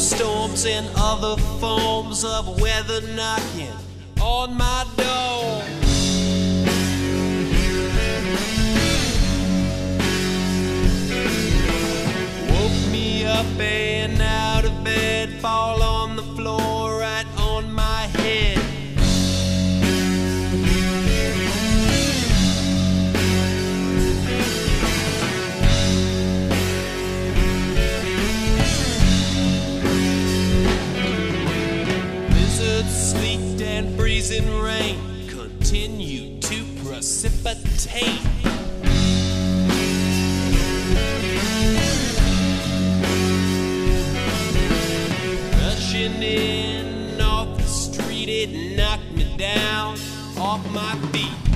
storms and other forms of weather knocking on my door. Woke me up and out of bed, fall freezing rain continue to precipitate. Rushing in off the street, it knocked me down off my feet.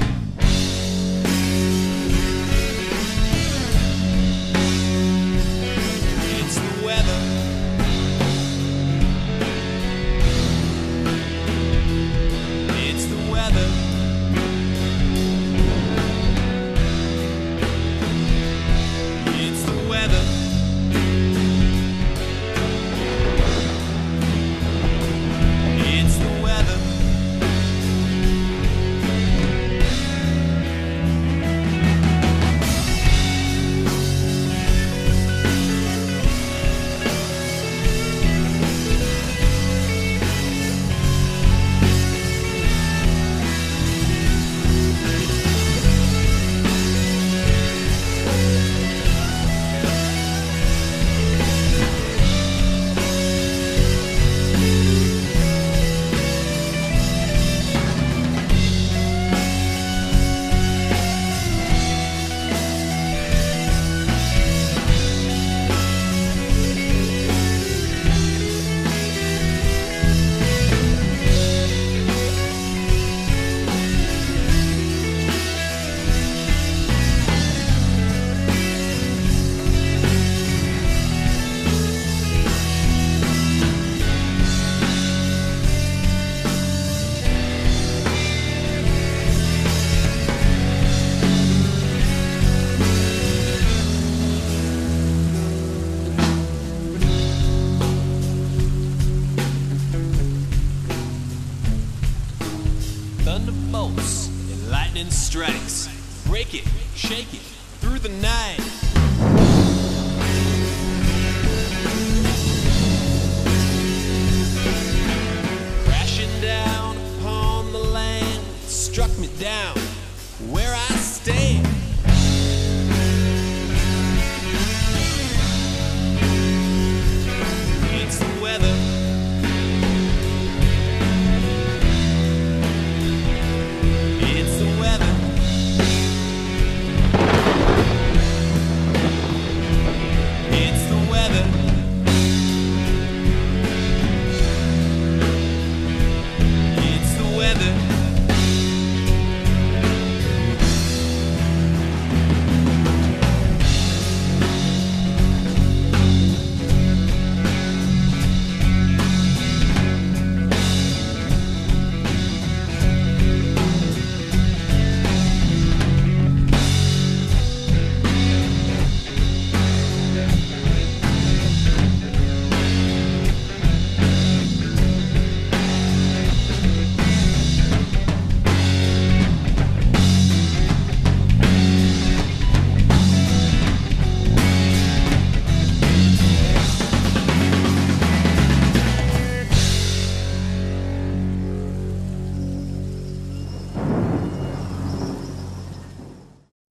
Lightning strikes, break it, shake it through the night.